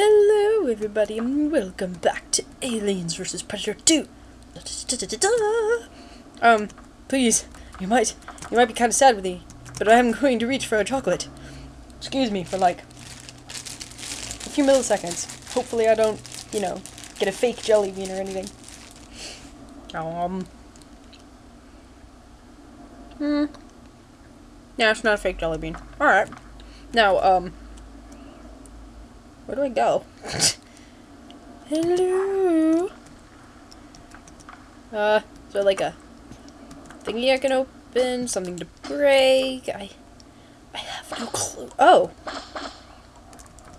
Hello, everybody, and welcome back to Aliens vs. Predator 2. Um, please, you might, you might be kind of sad with me, but I am going to reach for a chocolate. Excuse me for like a few milliseconds. Hopefully, I don't, you know, get a fake jelly bean or anything. Um. Hmm. Yeah, it's not a fake jelly bean. All right. Now, um. Where do I go? Hello. Uh, is there like a thingy I can open? Something to break? I, I have no clue. Oh,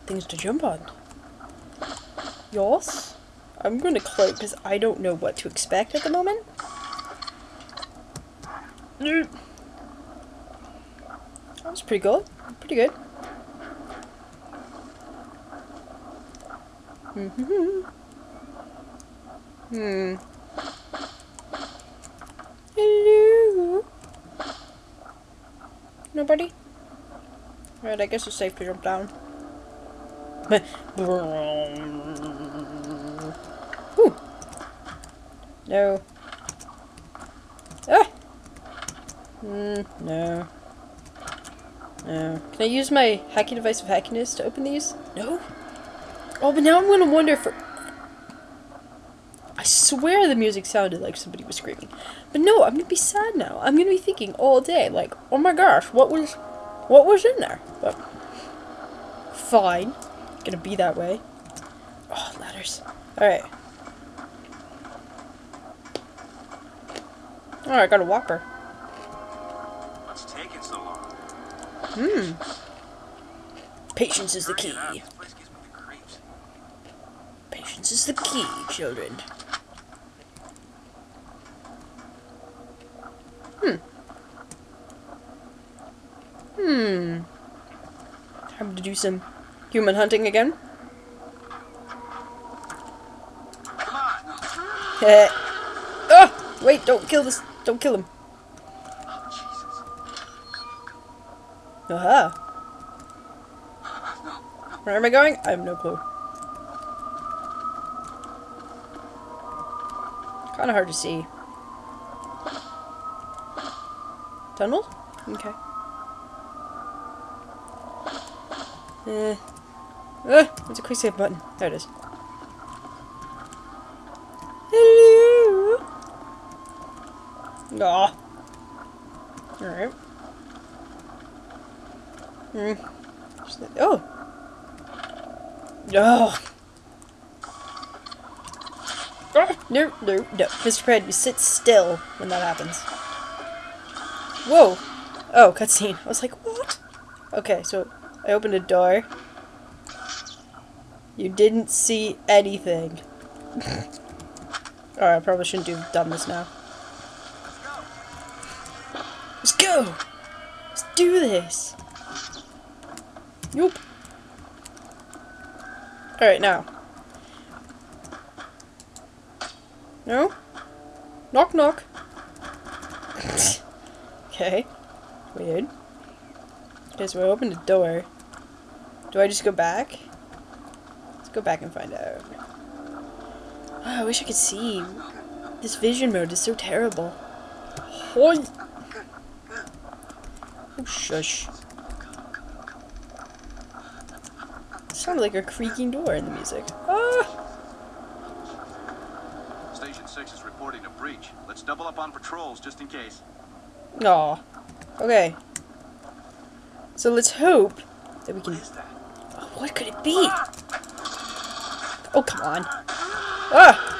things to jump on. Yours? I'm to close because I don't know what to expect at the moment. Mm. That was pretty good. Pretty good. Hmm. Hmm. Hello. Nobody? Alright, I guess it's safe to jump down. No. Ah! Hmm, no. No. Can I use my hacking device of hackiness to open these? No? Oh, but now I'm gonna wonder if... I swear the music sounded like somebody was screaming. But no, I'm gonna be sad now. I'm gonna be thinking all day, like, oh my gosh, what was... What was in there? But... Fine. Gonna be that way. Oh, ladders. Alright. Alright, I got a whopper. What's taking so long? Hmm. Patience is the key. it up. This place gives me the creeps. Patience is the key, children. Hmm. Hmm. Time to do some human hunting again. On. Oh! Wait, don't kill this. Don't kill him. Aha. Where am I going? I have no clue. Kind of hard to see. Tunnel? Okay. Eh. Uh, what's a quick save button? There it is. Hello. Aw. Alright. Hmm. Oh. Oh. Ah, no, no, no. Mr. Pred, you sit still when that happens. Whoa. Oh, cutscene. I was like, what? Okay, so I opened a door. You didn't see anything. Alright, I probably shouldn't have done this now. Let's go! Let's do this! Yup. Alright, now. No? Knock knock. okay. Weird. Okay, so I opened the door. Do I just go back? Let's go back and find out. Oh, I wish I could see. This vision mode is so terrible. Hoi! Oh, shush. It sounded like a creaking door in the music. Ah! Station 6 is reporting a breach. Let's double up on patrols just in case. Aw. Okay. So let's hope that we can. What is that? Oh, what could it be? Oh, come on. Ah!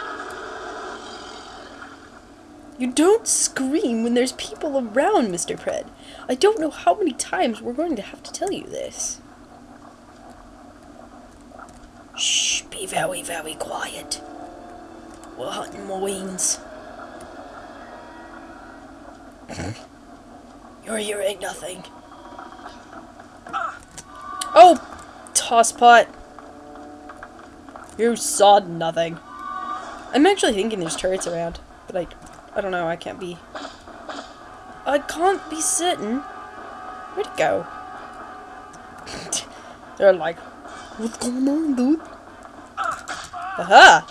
You don't scream when there's people around, Mr. Pred. I don't know how many times we're going to have to tell you this. Shh, be very, very quiet. We're hunting Marines. Your ear ain't nothing. Ah! Oh, tosspot. You saw nothing. I'm actually thinking there's turrets around, but I, I don't know. I can't be. I can't be certain. Where'd it go? They're like, What's going on, dude? Aha!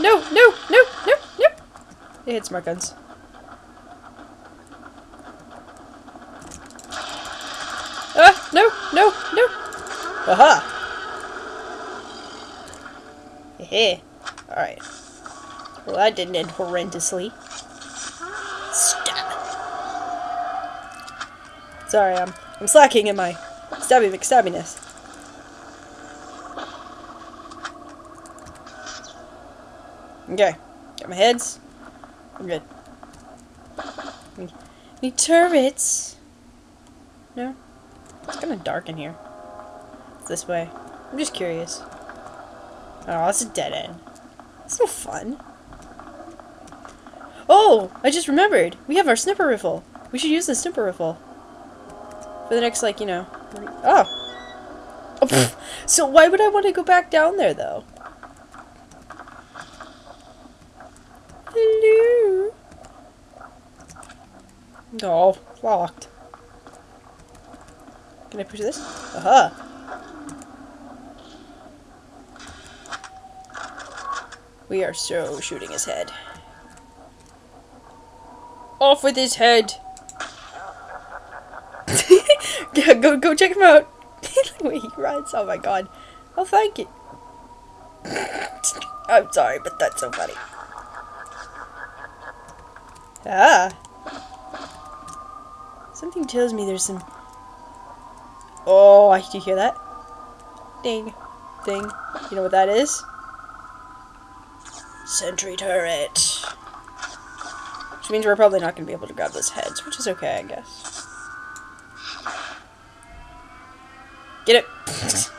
No, no, no, no, no! It hit smart guns. Ah! No, no, no! Aha! Heh. Alright. Well, that didn't end horrendously. Stab. Sorry, I'm I'm slacking in my stabby McStabbiness. Okay, got my heads. I'm good. Any turrets? No? It's kind of dark in here. It's this way. I'm just curious. Oh, it's a dead end. It's no fun. Oh, I just remembered. We have our snipper rifle. We should use the snipper rifle. For the next, like, you know. Oh. oh so why would I want to go back down there, though? Hello? Oh, locked. Can I push this? Aha. We are so shooting his head. Off with his head! yeah, go go check him out. way he runs. Oh my god. Oh, thank you. I'm sorry, but that's so funny. Ah. Something tells me there's some. Oh, I do you hear that? Ding, ding. You know what that is? Sentry turret. Which means we're probably not going to be able to grab those heads, which is okay, I guess. Get it!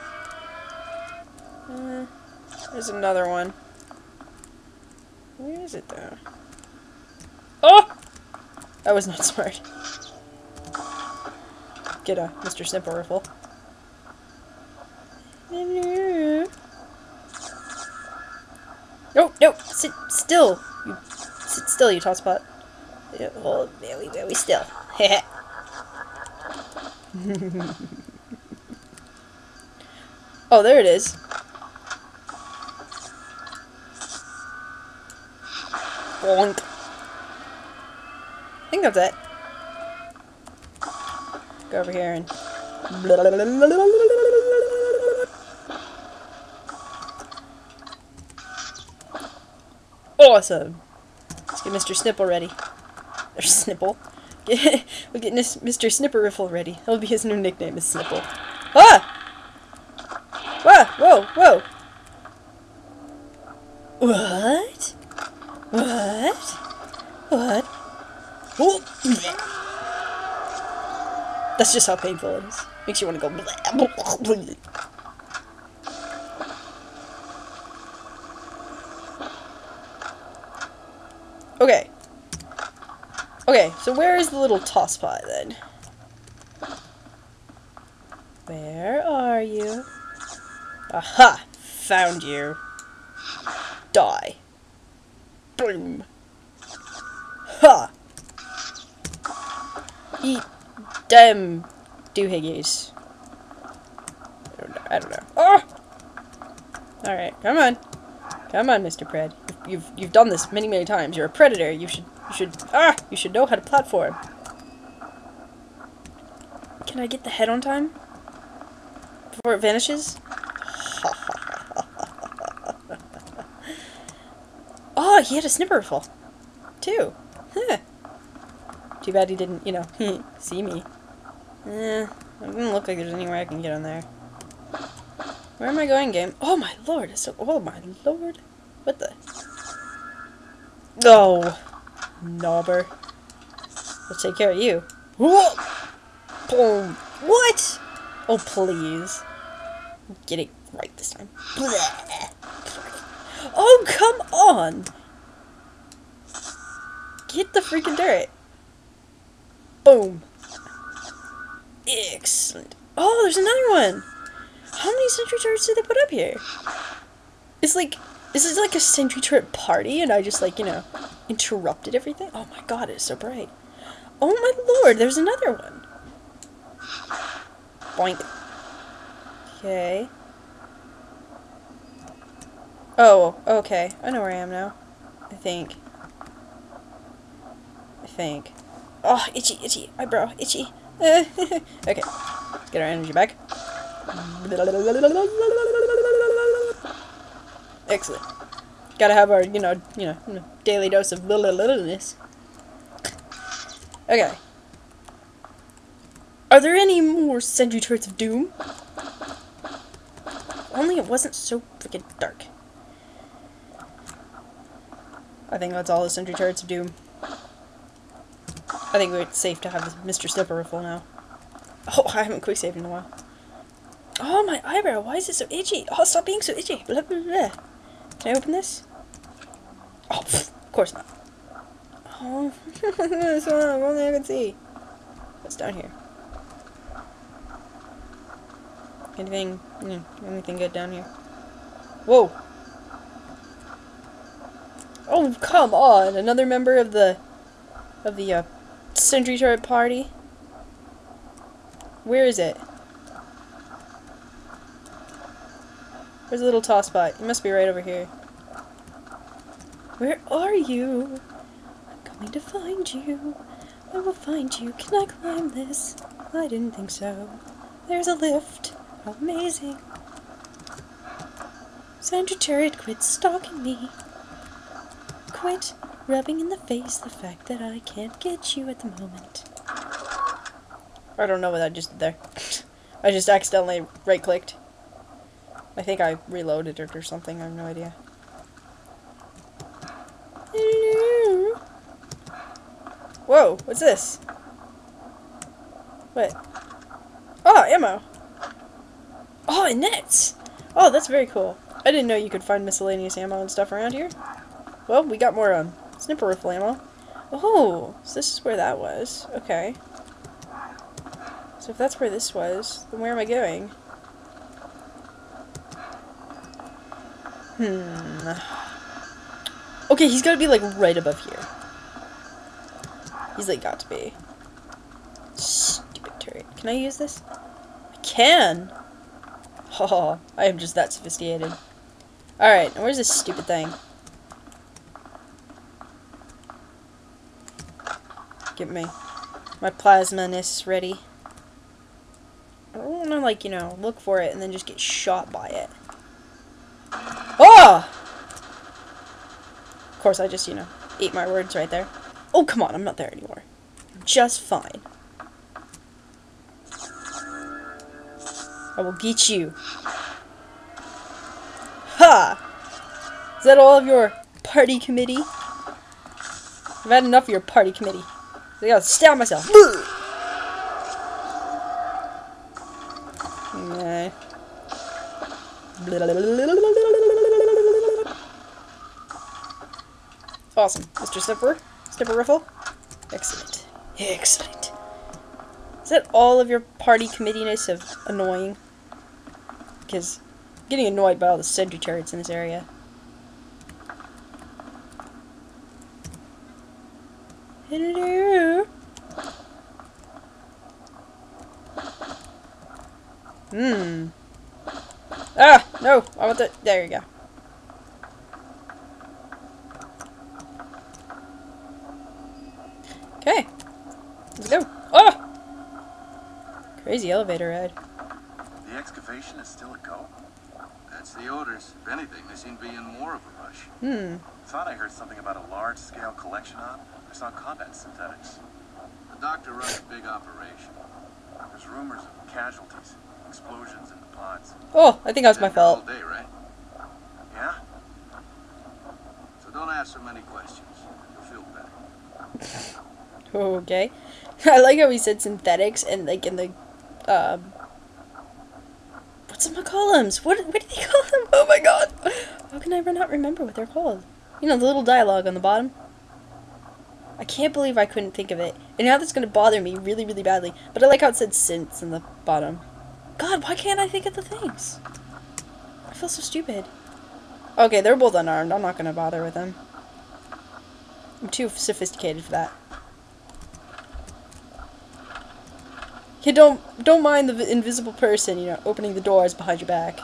uh, there's another one. Where is it, though? Oh! That was not smart. Get a Mr. Simple Riffle. No, no, sit still. You sit still, you top spot. Yeah, hold very, very still. oh, there it is. Bonk. I think that's it. Go over here and. Awesome. Let's get Mr. Snipple ready. Or Snipple. We'll get Mr. Snipper Riffle ready. That'll be his new nickname is Snipple. Ah! Ah! Whoa! Whoa! What? What? What? Oh! That's just how painful it is. Makes you want to go. Blah, blah, blah. Okay. Okay, so where is the little toss pot then? Where are you? Aha! Found you. Die. Boom. Doohickeys. I don't know. I don't know. Oh! Alright, come on. Come on, Mr. Pred. You've, you've you've done this many many times. You're a predator. You should you should ah you should know how to platform. Can I get the head on time before it vanishes? oh, he had a snipper rifle too. Huh. Too bad he didn't, you know, see me. Eh, it doesn't look like there's anywhere I can get on there. Where am I going, game? Oh my lord! So, oh my lord! What the? Oh, knobber. Let's take care of you. Whoa! Boom! What? Oh please! Get it right this time. Oh come on! Get the freaking dirt. Boom! Excellent. Oh, there's another one! How many sentry turrets did they put up here? It's like, this is like a sentry turret party, and I just like, you know, interrupted everything? Oh my god, it's so bright. Oh my lord, there's another one. Boink. Okay. Oh, okay. I know where I am now. I think. I think. Oh, itchy, itchy. My brow, itchy. okay. Let's get our energy back. Excellent. Gotta have our, you know, you know, daily dose of littleness. Okay. Are there any more Sentry Turrets of Doom? Only it wasn't so freaking dark. I think that's all the Sentry Turrets of Doom. I think it's safe to have Mr. Snipper rifle now. Oh, I haven't quick saved in a while. Oh, my eyebrow. Why is it so itchy? Oh, stop being so itchy. Blah, blah, blah. Can I open this? Oh, of course not. Oh, one, only I can see. What's down here? Anything, mm, anything good down here? Whoa! Oh, come on! Another member of the, of the, uh, Sentry Turret Party? Where is it? Where's the little toss spot? You must be right over here. Where are you? I'm coming to find you. I will find you. Can I climb this? I didn't think so. There's a lift. How amazing. Sentry Turret, quit stalking me. Quit rubbing in the face the fact that I can't get you at the moment. I don't know what I just did there. I just accidentally right-clicked. I think I reloaded it or something. I have no idea. Whoa, what's this? What? Oh, ammo. Oh, and nets. Oh, that's very cool. I didn't know you could find miscellaneous ammo and stuff around here. Well, we got more um, snipper rifle ammo. Oh, so this is where that was. Okay. So if that's where this was, then where am I going? Hmm. Okay, he's gotta be like right above here. He's like got to be. Stupid turret. Can I use this? I can! Oh, I am just that sophisticated. Alright, where's this stupid thing? Get me. My plasma-ness ready. I don't want to, like, you know, look for it and then just get shot by it. Oh! Of course, I just, you know, ate my words right there. Oh, come on, I'm not there anymore. Just fine. I will get you. Ha! Is that all of your party committee? I've had enough of your party committee. I gotta stab myself. Nah. Awesome. Mr. Snipper? Snipper Riffle? Excellent. Excellent. Is that all of your party committiness of annoying? Because getting annoyed by all the sentry turrets in this area. Hello. Hmm. Ah, no, I want the, there you go. Okay, let's go. Oh! Crazy elevator ride. The excavation is still a go? That's the orders. If anything, they seem to be in more of a rush. Hmm. Thought I heard something about a large-scale collection on I saw combat synthetics. The doctor runs a big operation. There's rumors of casualties, explosions in the pods. Oh, I think that was my Been here all fault. day, right? Yeah? So many questions. You'll feel better. Okay. I like how he said synthetics and like in the um what's call them? What what do they call them? Oh my god. How can I not remember what they're called? You know, the little dialogue on the bottom. I can't believe I couldn't think of it. And now that's gonna bother me really, really badly. But I like how it said synths in the bottom. God, why can't I think of the things? I feel so stupid. Okay, they're both unarmed. I'm not gonna bother with them. I'm too sophisticated for that. Okay, don't don't mind the invisible person, you know, opening the doors behind your back.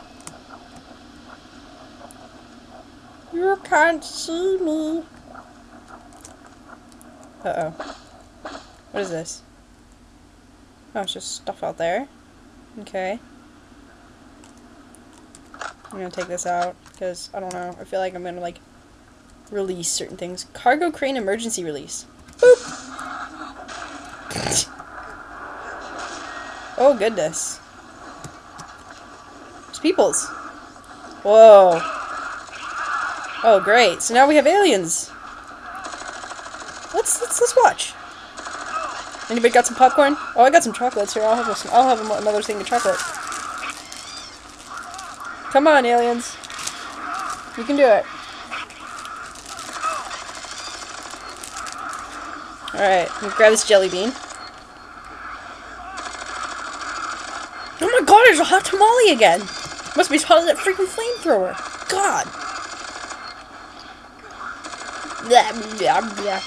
You can't see me. Uh-oh. What is this? Oh, it's just stuff out there. Okay. I'm gonna take this out, because, I don't know, I feel like I'm gonna, like, release certain things. Cargo crane emergency release. Boop! oh, goodness. It's peoples. Whoa. Oh, great. So now we have aliens. Let's let's let's watch. Anybody got some popcorn? Oh, I got some chocolates here. I'll have some. I'll have another thing of chocolate. Come on, aliens. You can do it. Alright, grab this jelly bean. Oh my god, there's a hot tamale again! Must be part of that freaking flamethrower. God! Blah, blah, blah.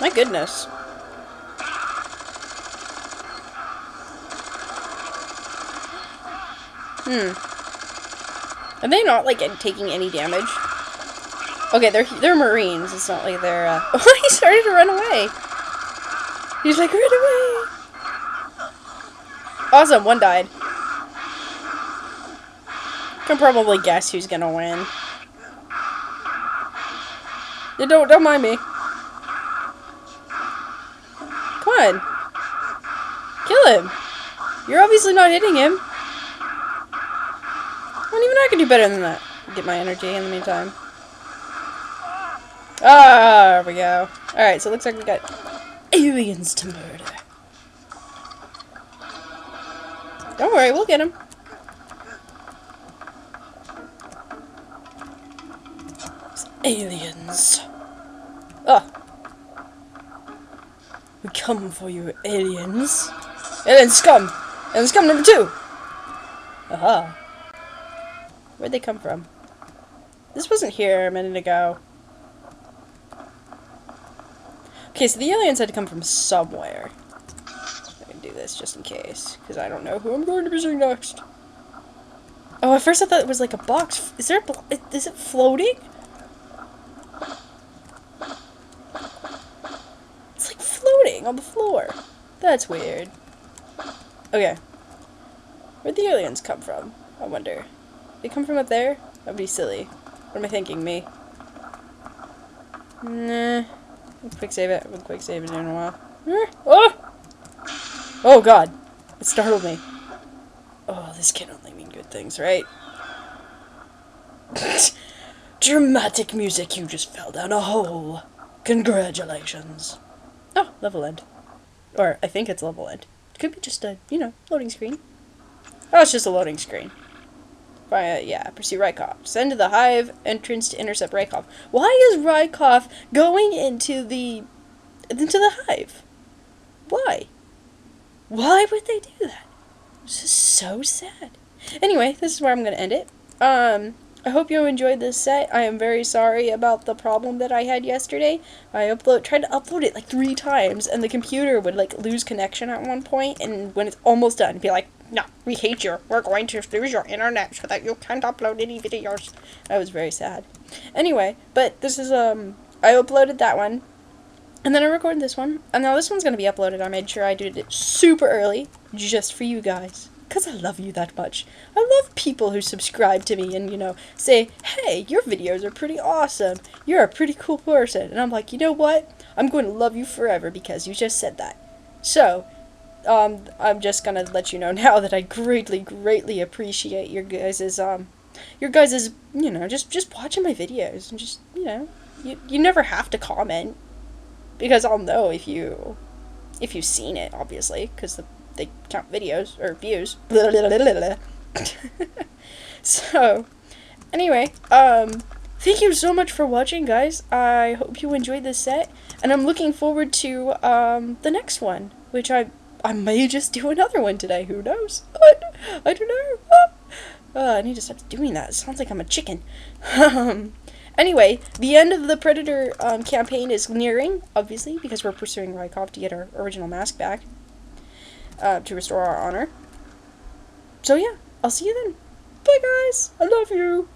My goodness. Hmm. Are they not, like, taking any damage? Okay, they're they're Marines. It's not like they're, uh... Oh, he started to run away! He's like, run away! Awesome, one died. Can probably guess who's gonna win. You don't don't mind me. Come on. Kill him. You're obviously not hitting him. I don't even I can do better than that. Get my energy in the meantime. Ah, there we go. Alright, so it looks like we got aliens to murder. Don't worry, we'll get him. aliens. Ah. We come for you, aliens. Alien scum! Alien scum number two! Aha. Where'd they come from? This wasn't here a minute ago. Okay, so the aliens had to come from somewhere. I can do this just in case, because I don't know who I'm going to be seeing next. Oh, at first I thought it was like a box. Is there a is it floating? It's like floating on the floor. That's weird. Okay. Where'd the aliens come from? I wonder. They come from up there? That'd be silly. What am I thinking, me? Nah. Quick save it. I haven't quick save it in a while. Hmm? Oh! Oh god. It startled me. Oh, this can only mean good things, right? Dramatic music, you just fell down a hole. Congratulations. Oh, level end. Or, I think it's level end. It could be just a, you know, loading screen. Oh, it's just a loading screen. Uh, yeah, pursue Rykov. Send to the Hive entrance to intercept Rykov. Why is Rykov going into the into the Hive? Why? Why would they do that? This is so sad. Anyway, this is where I'm going to end it. Um, I hope you enjoyed this set. I am very sorry about the problem that I had yesterday. I upload tried to upload it like three times, and the computer would like lose connection at one point, and when it's almost done, be like, "No, we hate you. We're going to lose your internet so that you can't upload any videos." I was very sad. Anyway, but this is um, I uploaded that one, and then I recorded this one, and now this one's gonna be uploaded. I made sure I did it super early, just for you guys. Because I love you that much. I love people who subscribe to me and, you know, say, hey, your videos are pretty awesome. You're a pretty cool person. And I'm like, you know what? I'm going to love you forever because you just said that. So, um, I'm just to let you know now that I greatly, greatly appreciate your guys' um, your guys' you know, just, just watching my videos and just, you know, you, you never have to comment because I'll know if you, if you've seen it, obviously, because the they count videos or views. so, anyway, um, thank you so much for watching, guys. I hope you enjoyed this set, and I'm looking forward to um, the next one, which I I may just do another one today. Who knows? I, I don't know. Uh, I need to stop doing that. It sounds like I'm a chicken. Um, anyway, the end of the Predator um, campaign is nearing, obviously, because we're pursuing Rykov to get our original mask back uh, to restore our honor. So yeah, I'll see you then. Bye, guys. I love you.